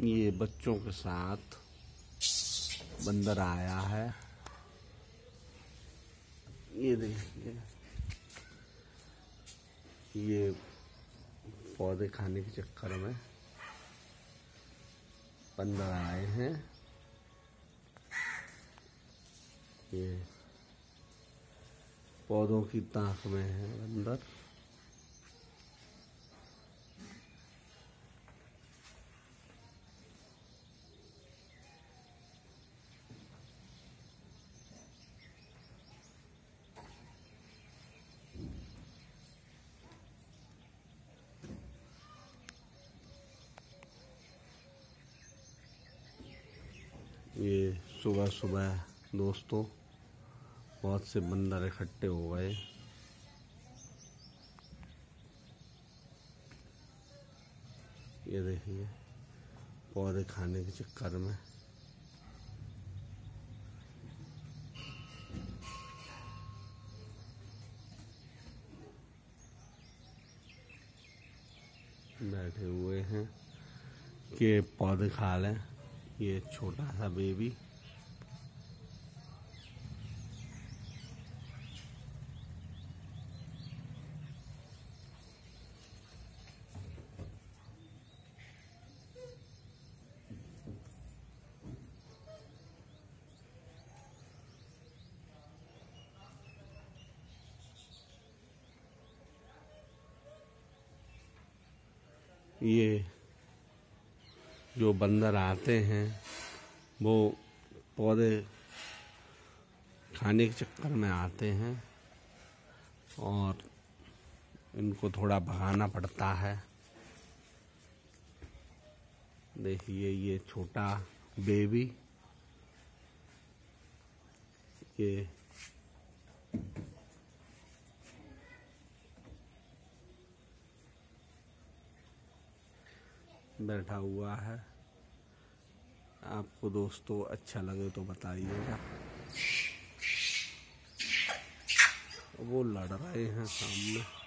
ये बच्चों के साथ बंदर आया है। ये देखिए। ये पौधे खाने के चक्कर में बंदर आए हैं। ये पौधों की ताक में है बंदर। ये सुबह सुबह दोस्तों, बहुत से बंदर इकट्ठे हो गए। ये देखिए, पौधे खाने के चक्कर में। बैठे हुए हैं कि पौधे खा लें। ये छोटा सा बेबी ये जो बंदर आते हैं, वो पौधे खाने के चक्कर में आते हैं और इनको थोड़ा भगाना पड़ता है। देखिए, ये छोटा बेबी ये बैठा हुआ है। आपको दोस्तों अच्छा लगे तो बताइएगा। वो लड़ रहे हैं सामने।